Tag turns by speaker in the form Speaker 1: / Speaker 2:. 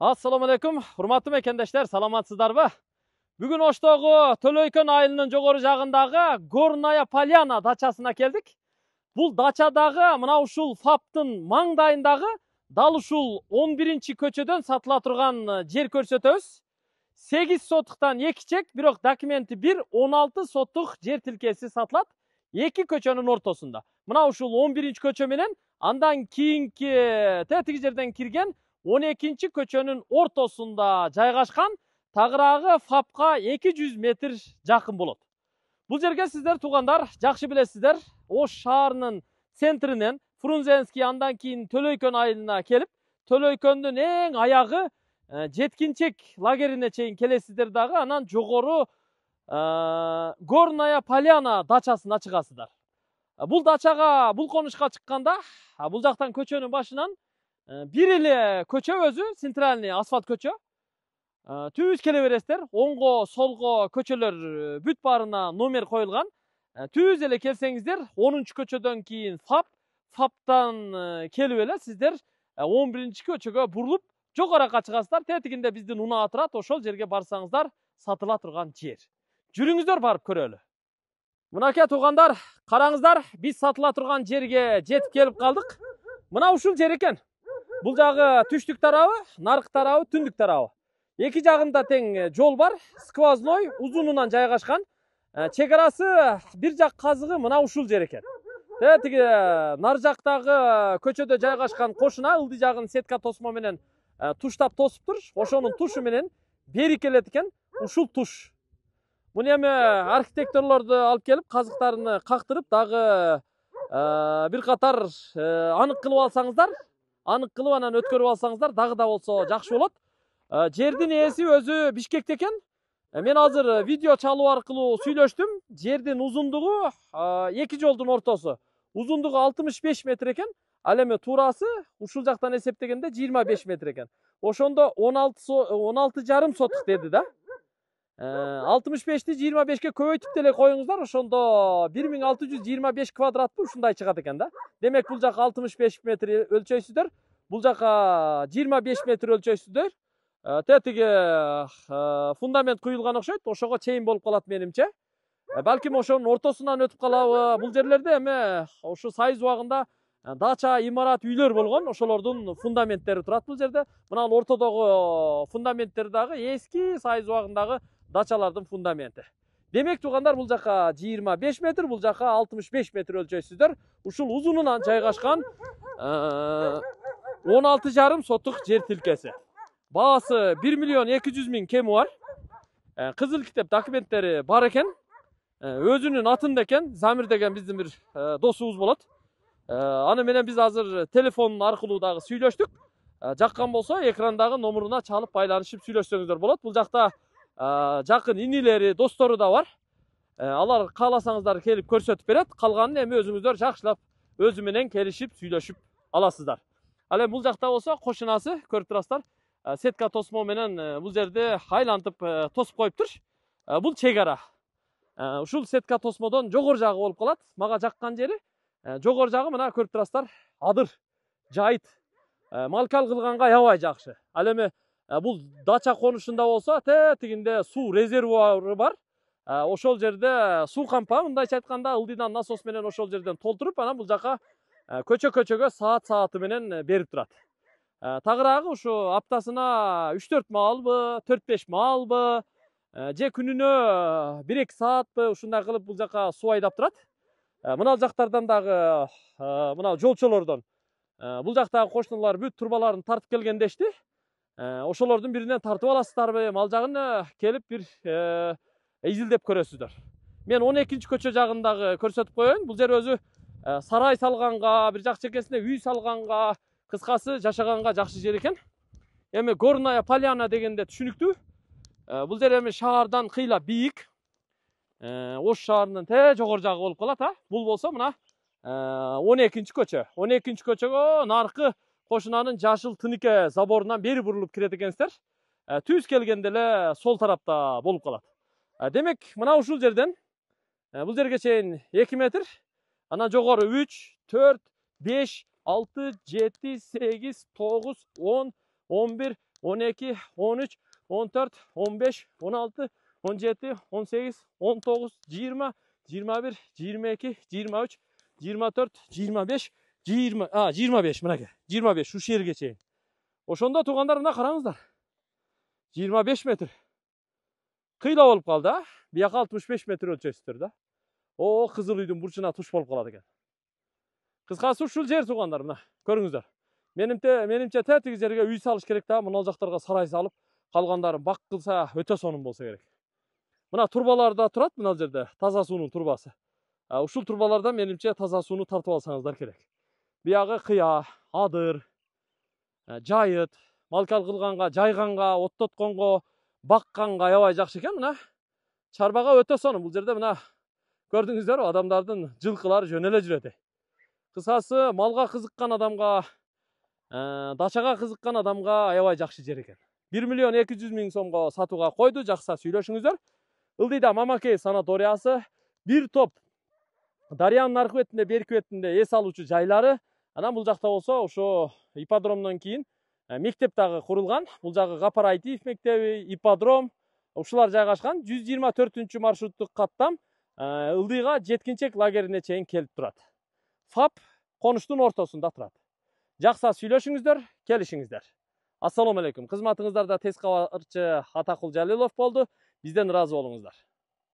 Speaker 1: Assalamu alaykum, hurmatlı mekendashlar, Бүгін Bugun Oshdagi To'loykon ayilining жағындағы Горная Gornaya дачасына келдік. Бұл дачадағы дачадагы мына ушул фаптың маңдайындағы дал 11 інші көчеден сатыла тұрған жер көрсөтөбүз. 8 сотуктан 2 чек, бирок документі 1 16 сотук жер тілкесі сатылат 2 көченің ортасында. Мына 11 інші көчө андан кейінгі тәтігі жерден кірген 12 көчөнүн ортосунда жайгашкан тағырағы фапқа 200 метр жақын болады. Бұл жерге сіздер туугандар жақшы білесіздер, ош шаарынын центрінен фрунзенский андан кийин төлөйкөн айылына келіп, төлөйкөндүн ең аяғы жеткинчек лагерине чейін келесиздер дагы анан жогору горная поляна дачасына чыгасыздар Бұл дачаға бұл қонышқа чыкканда бұл жақтан көчөнүн башынан эле көчө өзү центральный асфальт көчө түз келе бересиздер оңго солго көчөлөр бүт баарына номер коюлган түз эле келсеңиздер онунчу көчөдөн кийин фап фаптан келип эле сиздер он биринчи көчөгө бурулуп жогору чыгасыздар тетигинде биздин унаа турат ошол жерге барсаңыздар сатыла турган жер жүрүңүздөр барып көрөлү мынакей туугандар караңыздар биз сатыла турган жерге жетип келип калдык мына ушул жер экен бұл жағы түштік тарабы нарық тарабы түндік тарабы екі жағында тең жол бар сквозной ұзынынан жайғашқан шекарасы бір жақ қазығы мына ұшыл жер екен нар жақтағы көчөдө жайгашкан қошына, ылдый жағын сетка тосмо менен туштап тосып тұр. Ошоның тушу менен бери келет экен ушул туш муну эми архитекторлорду алып келип казыктарын кактырып дагы бир катар анык кылып алсаңыздар анық қылып анан өткөрүп алсаңыздар дагы да болсо жакшы болот жердин ээси өзү бишкекте экен мен азыр видео чалуу аркылуу сүйлөштүм жердин узундугу эки жолдун ортосу узундугу алтымыш беш метр экен ал эми туурасы ушул жактан эсептегенде жыйырма беш метр экен ошондо он алты он алты жарым сотық деди да алтымыш бешти жыйырма бешке көбөйтүп деле коюңуздар ошондо бир миң алты жүз жыйырма беш квадратпы ушундай чыгат экен да демек бул жак алтымыш беш метр өлчөйсүздөр бұл жаққа 25 метр өлчөйсүздөр ә, тетиги ә, фундамент куюлган окшойт ошого чейин болуп калат менимче ә, балким ошонун ортосунан өтүп калабы бул жерлерде эми ушу союз убагында дача имарат үйлөр болгон ошолордун фундаменттери турат бул жерде мынанын ортодогу фундаменттер дагы эски союз убагындагы дачалардын фундаменти демек туугандар бул жака жыйырма беш метр бул жака алтымыш беш метр өлчөйсүздөр ушул узунунан жайгашкан 16 жарым сотық жер тилкеси. Баасы 1 миллион 200 миң кемі бар Кызыл қызыл кітап бар екен Өзүнүн атында екен замир деген біздің бір досубуз досымыз болады аны менен біз азыр телефон аркылуу дагы сүйлөштүк Жаккан жаққан болса экрандагы номуруна чалып байланышып сүйлөшсөңүздөр болот бул жакта жакын инилери достору да бар алар кааласаңыздар келип көрсөтүп берет калганын эми өзүңүздөр жакшылап өзү менен келишип сүйлөшүп аласыздар ал эми бул жакта болсо кошунасы көрүп сетка тосмо менен бул жерде айлантып тосуп қойып бул чек ара ушул сетка тосмодон жогору жагы болуп калат мага жаккан жери жогору жагы мына көрүп турасыздар адыр жайыт малкал кылганга аябай жакшы ал эми бул дача конушунда болсо тетигинде суу резервуары бар ошол жерде суу кампа мындайча айтканда ылдыйдан насос менен ошол жерден толтуруп анан бул жака көчө көчөгө саат сааты менен берип турат тагыраагы ушу аптасына үч төрт маалбы төрт беш маалбы же күнүнө бир эки саатпы ушундай кылып бул жака суу айдап турат мынал жактардан дагы мына жолчолордон бул жактагы кошуналар бүт турбаларын тартып келген дешти ошолордун биринен тартып аласыздарбы ал жагын келип бир изилдеп көрөсүздөр мен он экинчи көчө жагын дагы көрсөтүп коеюн бул жер өзү Э, сарай салғанға бір жақ шекесіне үй салғанға қысқасы жашағанға жақсы жер екен эми горная поляна дегенде түшүнүктүү э, бул жер эми шаардан кыйла бийик э, ош шаарынын тээ жогору жагы болуп калат а бул болсо мына он экинчи көчө он экинчи көчөгө наркы кошунанын жашыл тыныке заборунан бери бурулуп кирет экенсиздер түз келгенде эле сол тарапта болуп калат демек мына ушул жерден бул жерге чейин эки метр ана жогору 3 4 5 6 7 8 9 10 11 12 13 14 15 16 17 18 19 20 21 22 23 24 25 20 а 25 мынакей 25 şu жерге чейин ошондо туугандар мына караңыздар 25 метр кыйла болуп калды а бияка 65 метр өлчөйсүздөр да о қызыл үйдің бұрышына туш болып қалады екен қысқасы ұшыл жер туғандар мына көріңіздер менімше тәтігі жерге үй салыш керек та мынау жақтарға сарай салып қалғандарын бақ қылса өте соным болса керек мына турбаларда тұрады мына жерде таза суының турбасы ушул турбалардан менимче таза сууну тартып алсаңыздар керек биягы қия адыр жайыт малкал кылганга жайганга оттотконго баққанға аябай жақсы екен мына шарбаға өте сонун бұл жерде мына көрдүңүздөр адамдардың жылкылары жөнеле жүреді Қысасы малға қызыққан адамға адамга дачага кызыккан адамга аябай жакшы жер экен бир миллион эки жүз миң сомго сатууга койду жакса сүйлөшүңүздөр ылдыйда мамакей санаториясы бір топ дарыянын аркы бетинде берки бетинде эс жайлары анан бұл жақта болса ошо ипподромдон кейін мектеп дагы курулган бул жагы гапар айтиев мектеби ипподром ушулар жайгашкан жүз жыйырма төртүнчү маршруттук каттам ылдыйга э, жеткинчек лагерине чейин келіп турат фап конуштун ортосунда турат жакса сүйлөшүңүздөр келишиңиздер ассалому алейкум кызматыңыздарда кабарчы атакул жалилов болды. Бізден ыраазы болуңуздар